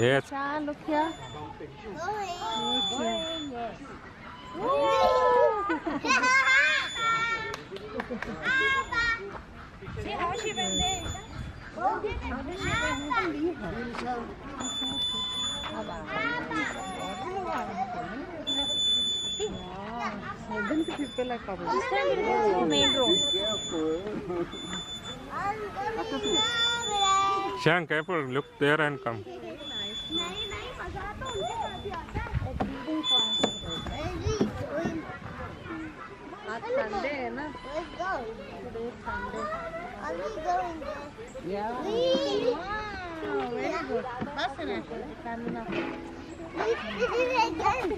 Yes. ಚಾ look here. See how she went there. How did she went to leave? Main road. Shang, careful. Look there and come. नहीं नहीं मज़ा तो उनके साथ ही आता है रीडिंग कॉन्सर्ट आज संडे है ना today is Sunday are we going there yeah we wow very good that's enough that's enough this is again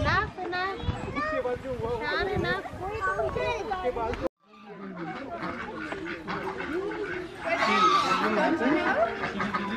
enough enough इसके बाद जो हुआ शान enough कोई तो उसके बाद Thank you.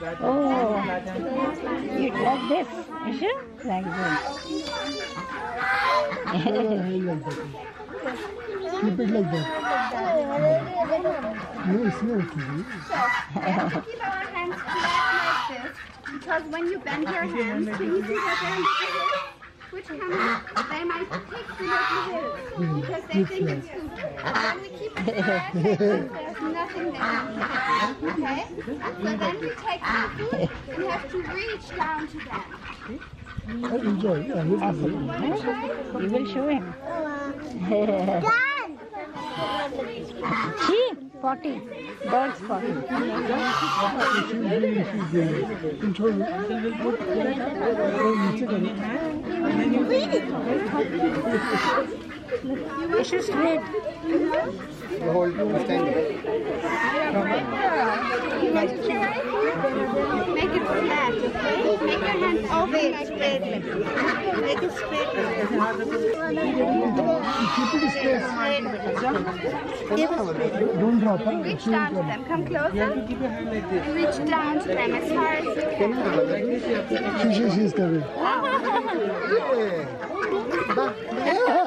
Oh, you like this? Is it? Like this. Hold on. Keep it like that. No, it's not okay. keep our hands flat like this because when you bend your hands, can you see that they're little hills? Which can they might take the little hills mm, because they think it's food. When we keep it flat, like this, there's nothing there. Okay? So then we take the food and have to reach down to them. Enjoy. Yeah, this is it. You will show him. Done! See? 40. Dogs 40. She's Is het niet? Je hoort. Make it flat, okay? Make your hand over it. Make it straight. Keep it straight. Don't drop it. Reach down to them. Come closer. Reach down to them as far as you can. She, she, she's coming. Yeah.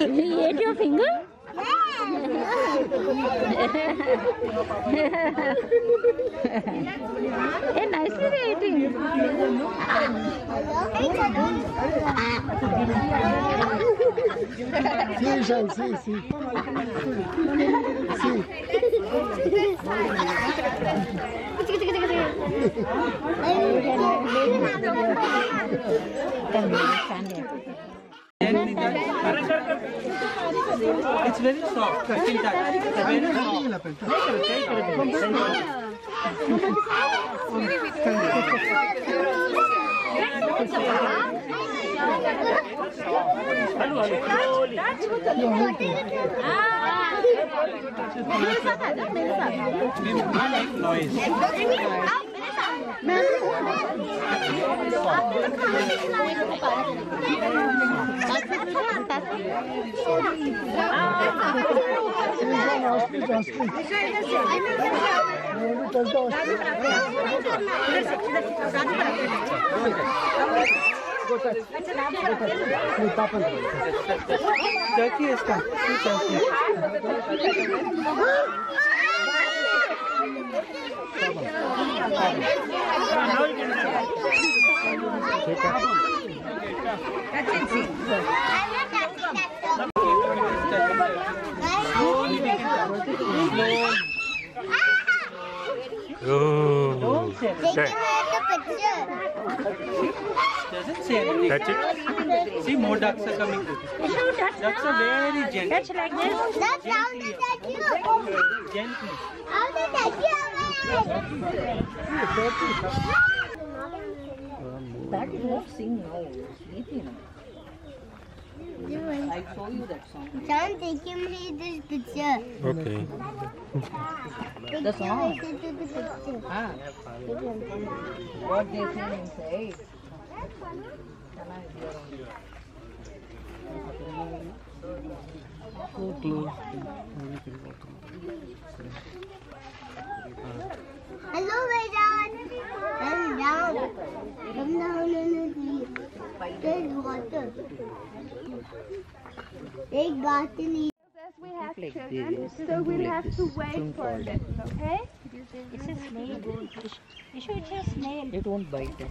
You ate your finger? Hey, nicely eating. See, Shang, see, see. See. It's very soft, touching touch. Very soft. Make noise. See, Shang, ask me, ask me. You want to touch the ostrich? No, Papa. Turkey is come. See turkey. Oh. say anything. Okay. Doesn't say anything. Touch it. See, more ducks are coming to this. Ducks are very gentle. Touch like this. Gently. That won't sing now. Sleepy now. I show you that song. John, take him this picture. Okay. The song. Ah. What they sing inside. Hello, Vedant. Come down. Come down in the sea. There's water. Take bath in the we have children, so we'll have to wait for them, okay? It's a snail. You should it's a snail. It won't bite them.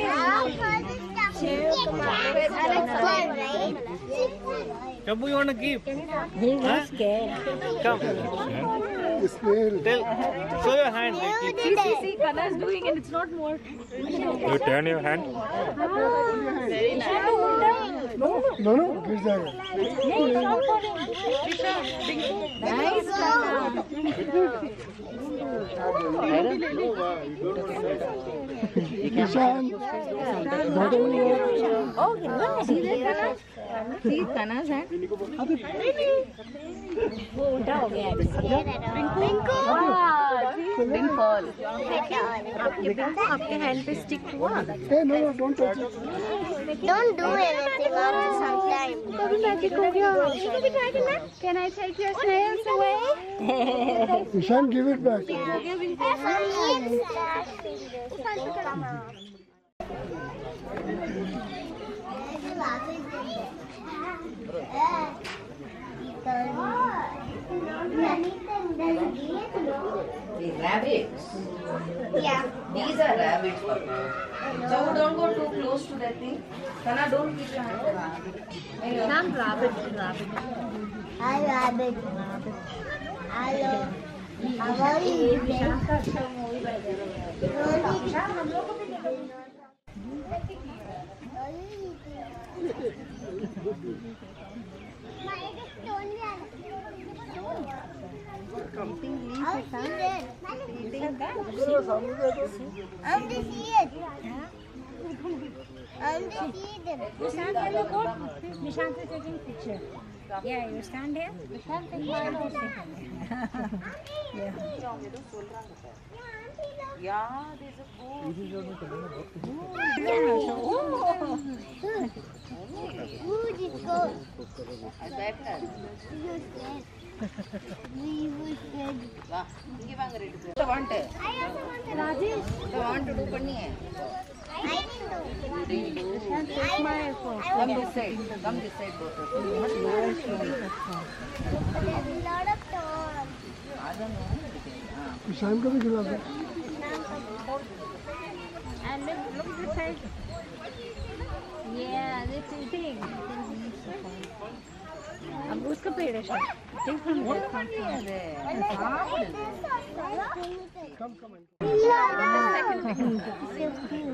Shabu, you want to give? He was scared. Come. Snail. Tell, show your hand. See, see, see, Kana is doing and it's not more. You turn your hand. Ah, very nice. No, no, no. Give that. Nice, See Kana's hand? वो उल्टा हो गया Big fall. आपके बिंकू आपके hand पे stick हुआ Hey, no, no, don't touch it. Don't do anything after some time. कभी magic हो गया भी try करना Can I take your snails away? Ishan, give it back. The rabbits. Yeah. These are rabbits. So don't go too close to that thing. Kana, don't keep your hand. Some rabbit, rabbit. Hi, rabbit. Hello. How are you? I'm to see it. I'm to see them. You stand here, look good. Nishant is taking picture. Yeah, you stand here. Nishant, take my photo. Yeah, Yeah, there's a boat. Oh, Who did go? I bet that. We were scared. Wow, you want it? I also want it. Rajesh, you want to do funny? I didn't do. Do you do? Take my phone. Come this side. Come this side, both of you. But there's a lot of toys. I don't know. Sam का भी खिला दो And look, look this side. Yeah, it's eating. अब उसका पेड़ है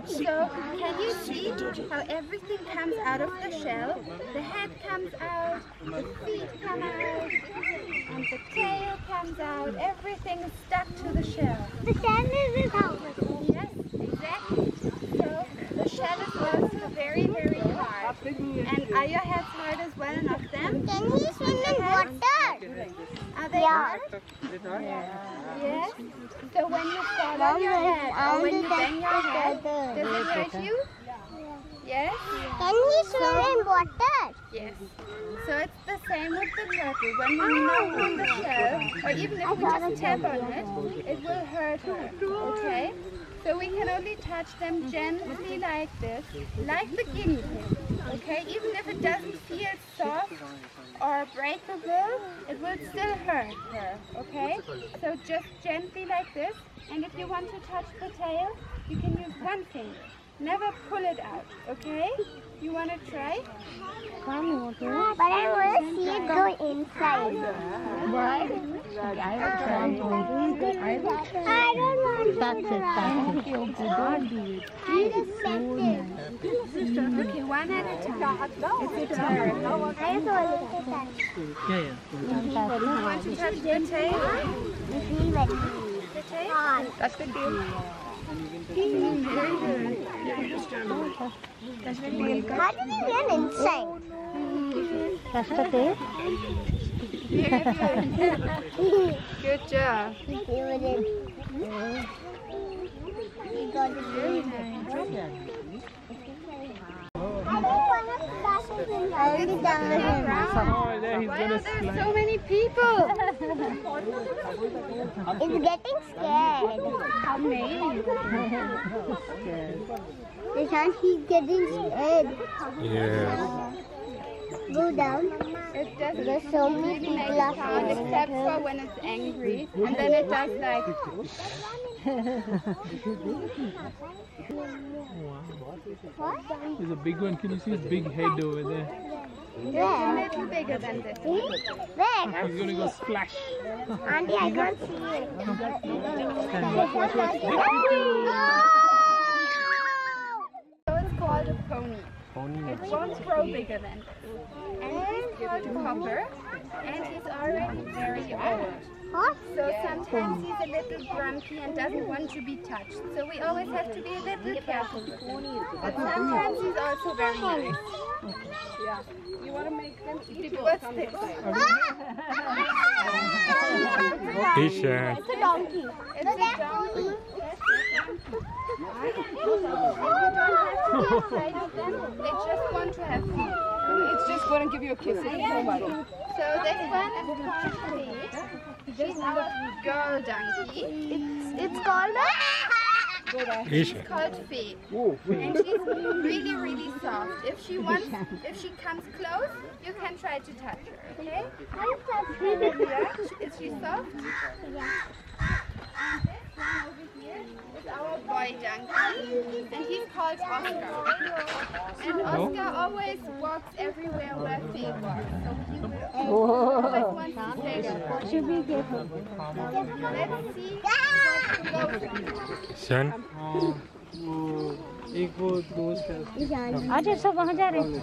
So, can you see how everything comes out of the shell? The head comes out, the feet come out, and the tail comes out. Everything is stuck to the shell. The shell is out. Yes, exactly. So, the shell is also very, very and are your heads hard as well, not them? Can he swim in water? Are they hard? Yes. So when you fall on your head or when you bend your head, does it hurt you? Yes? Can he swim in water? Yes. So it's the same with the turtle. When we knock on the shell, or even if we just tap on it, it will hurt her. Okay? So we can only touch them gently like this, like the guinea pig. Okay? Even if it doesn't feel soft or breakable, it will still hurt her. Okay? So just gently like this. And if you want to touch the tail, you can use one finger. Never pull it out. Okay? You want to try? But I want to see it go inside. Why? I don't want to touch it. Okay, one at a time. It's a turn. I just want to touch Yeah, yeah. You want to touch the tail? it. Feel very The tail? Touch the tail. How did it get inside? Touch the tail? Good job. He got it very nice. I don't want to touch it. Already done. Why are there so many people? It's getting scared. Maybe. Nishan, he's getting scared. Yes. Go down. It doesn't There's so many really make people a up sound except for when it's angry. And then it does like, What? There's a big one. Can you see his big head over there? it's a Where? little bigger than this. See? Where? I can't He's gonna go splash. Auntie, I can't see it. So it's called a pony. It won't grow bigger than this. And he's called Copper. And he's already very old. What? So sometimes he's a little grumpy and doesn't want to be touched. So we always have to be a little careful. But sometimes he's also very nice. Yeah. You want to make them eat What's this? Ishaan. It's a donkey. It's a donkey. They just want to have food. It's just going to give you a kiss. So this one is called. She's our girl donkey. It's, it's called. Ishaan. called Fate. And she's really, really soft. If she wants, if she comes close, you can try to touch her, okay? Yeah? Is she soft? One over here is our boy donkey, and he's called Oscar. And Oscar always walks everywhere where Fate walks, so he will always want to stay there. Should be careful. Let's see what goes Shan. वो एक वो दोस्त है अच्छा सब वहाँ जा रहे हैं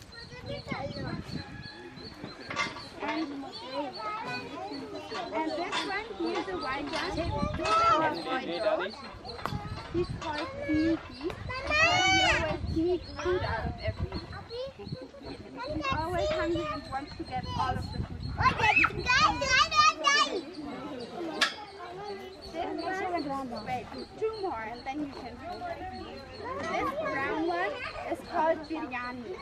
And, this one, here's a white one. Is. He's called Sneaky. Because he always sneaks food out of everything. He's always hungry and wants to get all of the food. Wait, two more and then you can This brown one is called biryani.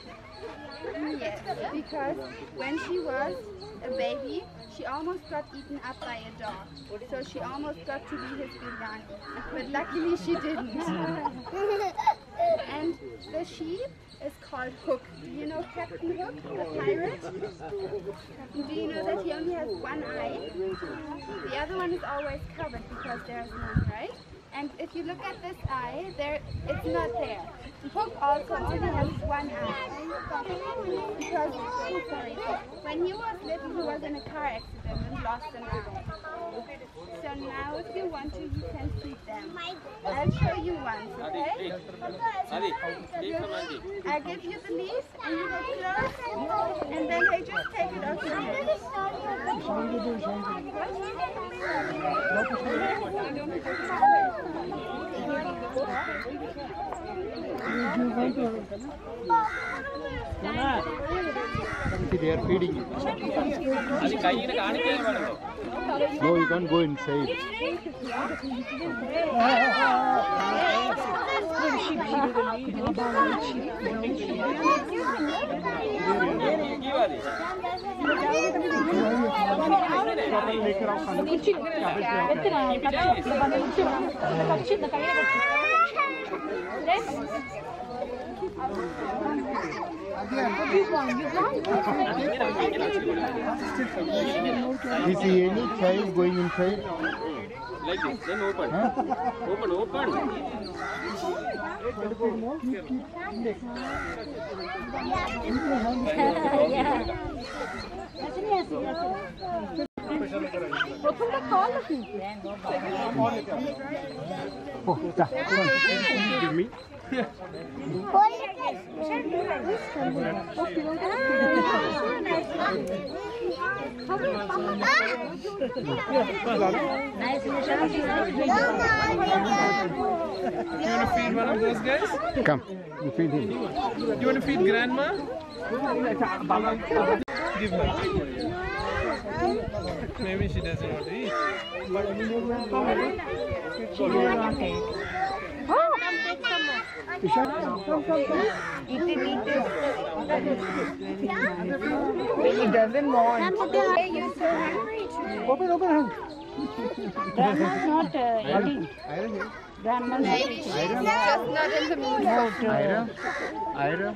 Because when she was a baby, she almost got eaten up by a dog. So she almost got to be his biryani. But luckily she didn't. And the sheep is called Hook. Do you know Captain Hook, the pirate? Do you know that he only has one eye? The other one is always covered because there's none, right? And if you look at this eye, there it's not there. Hook also only has one eye. Because sorry, when he was little, he was in a car accident and lost an eye. So now, if you want to, you can feed them. I'll show you once, okay? I give you the leaf and you go close, and then they just take it off your hand. See, they are feeding it. No, you can't go inside. You see any child going inside? Like this, then open. Open, open. Give me. You want to feed one of those guys? Come, you feed him. You want to feed grandma? Give her. Maybe she doesn't want to eat. He doesn't want. Open, open. Grandma's not uh, eating. Grandma's not Maybe she's just not in the mood. Ira, Ira.